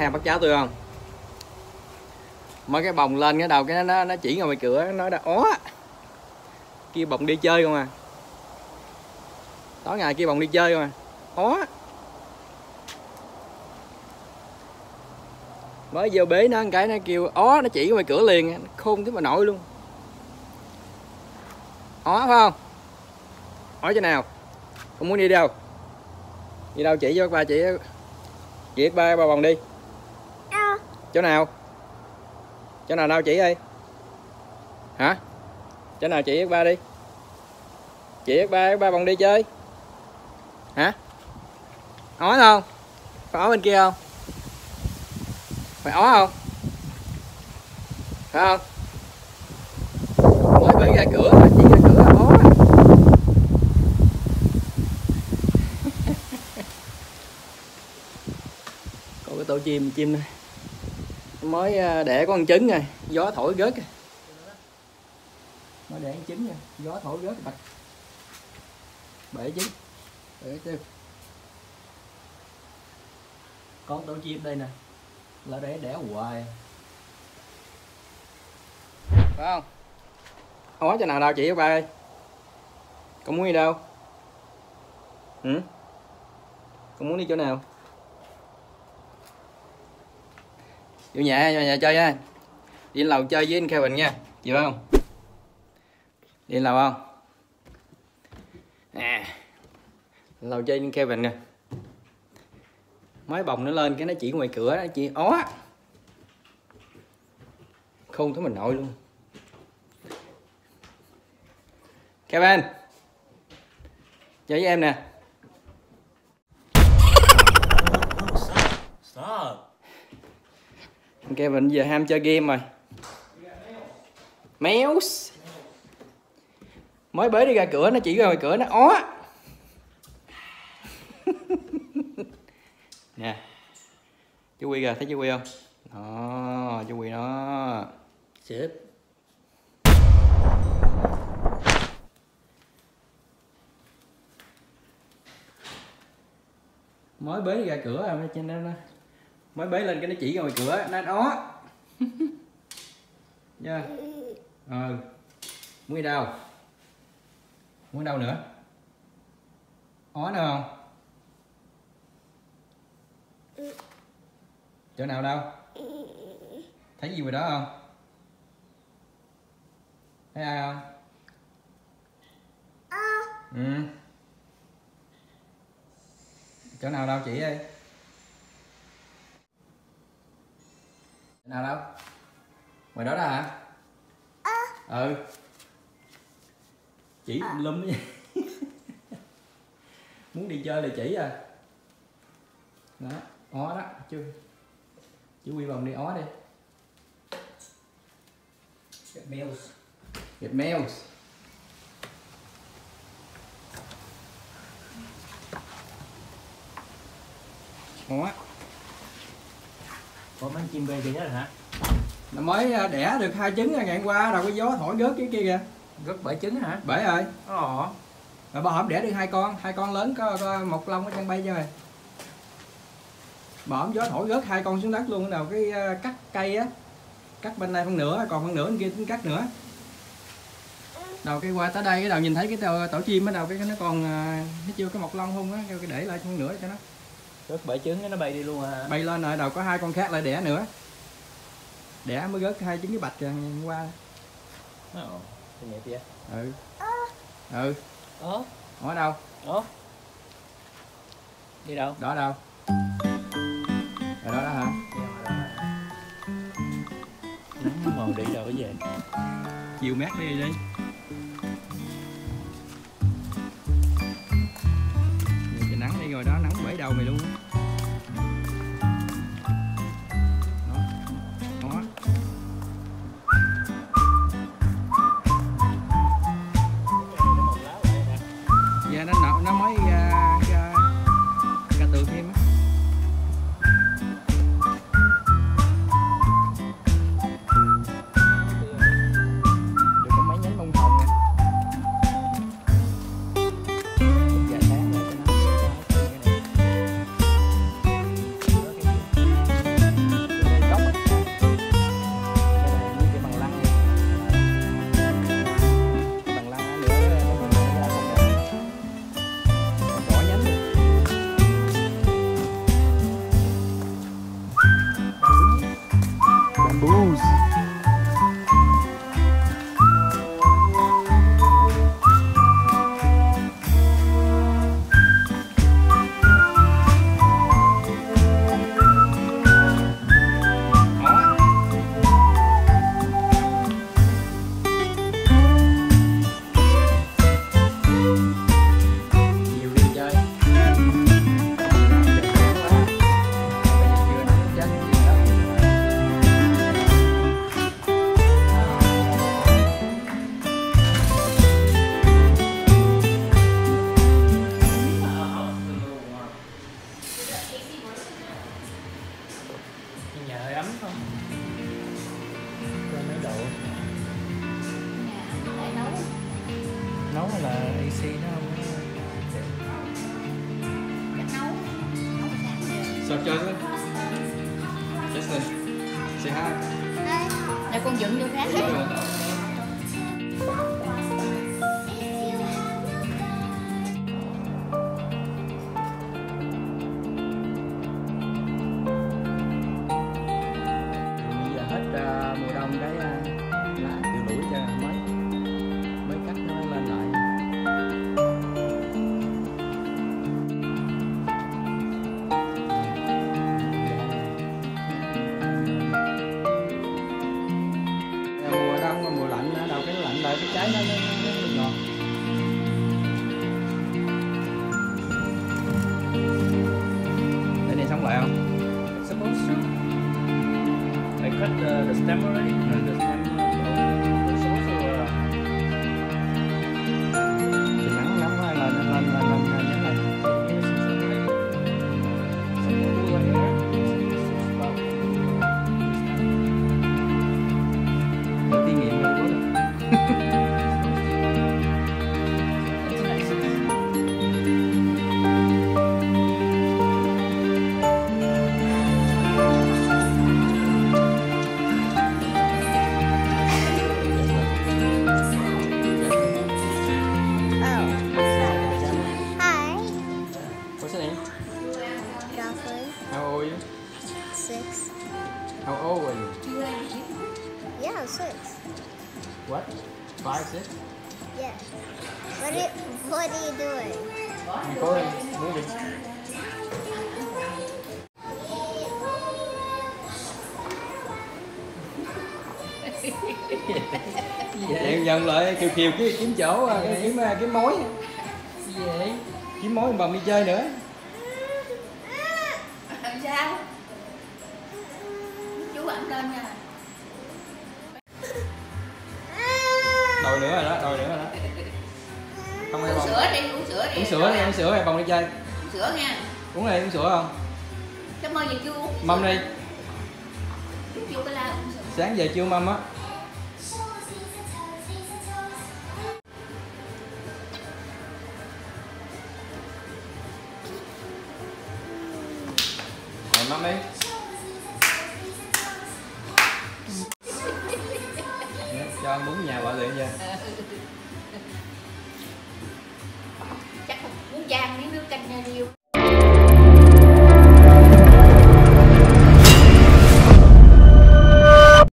hai bắt cháu tôi không? Mới cái bồng lên cái đầu cái nó nó chỉ ngoài cửa, nó đã ó kia bồng đi chơi không à? Tối ngày kia bồng đi chơi không à? Ó mới vô bế nó cái, nó kêu ó nó chỉ ngoài cửa liền, khôn cái mà nổi luôn. Ó phải không? Ó chỗ nào? Không muốn đi đâu? Đi đâu chỉ cho ba chị chỉ ba ba vòng đi chỗ nào? Chỗ nào đâu chị ơi hả? Chỗ nào chị ba đi? Chị ba ba bằng đi chơi. Hả? Ói không? Phải ói bên kia không? Phải ói không? Phải không? Mới bể ra cửa mà chỉ ra cửa là ói. Có cái tổ chim chim này mới à, để con trứng rồi gió thổi rớt rồi mới để con trứng rồi gió thổi rớt bạch bể trứng bể trứng. Con tổ chim đây nè, là để đẻ hoài. Phải không? Hóa cho nào đâu chị ba ơi. Con muốn đi đâu? Ừ con muốn đi chỗ nào? Vô nhà vô nhà chơi nha. Đi lầu chơi với anh Kevin nha. Chịu không? Đi lầu không? À lầu chơi với anh Kevin nè. Máy bồng nó lên, cái nó chỉ ngoài cửa, nó chỉ ó không thấy mình nội luôn. Kevin, chơi với em nè. Stop. Kevin giờ ham chơi game rồi. Méo Mới bế đi ra cửa nó chỉ ra ngoài cửa nó ó. Nè. Chú Quy kìa thấy chú Quy không? Đó chú Quy đó. Xếp. Mới bế đi ra cửa rồi cho nên nó Mới bế lên cái nó chỉ ra ngoài cửa nó ó Nha. Ờ. Muốn đi đâu? Muốn đâu nữa? Ó nữa không? Chỗ nào đâu? Thấy gì ngoài đó không? Thấy ai không? Ừ. Chỗ nào đâu chị ơi nào đâu? Ngoài đó đó hả? Ừ. Chỉ tùm lum vậy Muốn đi chơi là chỉ à. Đó Ó đó Chứ Chú Quy Bồng đi ó đi. Get meals. Get mails Ó Có mấy chim bê kia hết hả? Nó mới à, đẻ được hai trứng à, ngày hôm qua đầu cái gió thổi rớt cái kia kìa Rất bảy trứng hả? Bể rồi Ồ. Rồi bà hổm đẻ được hai con, hai con lớn có, có một lông ở chân bay cho rồi. Bà hổm gió thổi rớt hai con xuống đất luôn đầu cái ờ, cắt cây á. Cắt bên đây phân nửa, còn phân nửa bên kia tính cắt nữa. Đầu cái qua tới đây cái đầu nhìn thấy cái tổ, tổ chim ở đầu cái nó còn ờ, nó chưa có một lông không á, kêu cái để lại phân nửa cho nó. Rất bảy trứng nó bay đi luôn hả? Bay lên rồi đầu có hai con khác lại đẻ nữa. Đẻ mới rớt hai trứng cái bạch rồi hôm qua. Ồ. Cái nhẹ kia. Ừ. Ừ, Ồ. ở đâu? Ồ. Đi đâu? Đó đâu? Ở đó đó hả? Nắng màu đi đâu cái về. chiều mát đi đi nắng đi rồi đó nắng bể đầu mày luôn á sáng rồi So Justin Say hi Để con dựng vô khác trái nó nó, nó, nó ngọt cái này sống lại không supposed to. I cut the, the stem already. and the stem. Uh, it's also what are you doing? Recording. Dần lại kiều kiều cái kiếm chỗ kiếm cái kiếm kiếm mối Gì vậy? kiếm mối bằng đi chơi nữa Làm sao? Chú ẩm lên nha đòi nữa rồi đó, đòi nữa rồi đó không Uống sữa đi, uống sữa đi. Uống sữa đi uống sữa hay bồng đi chơi. Uống sữa nha. Uống này uống sữa không? Cảm ơn gì chú uống mâm đi. La uống sữa. Sáng giờ chưa mâm á? Rồi mâm đi. Cho ăn bún nhà gọi điện chưa chan miếng nước canh nha riêu.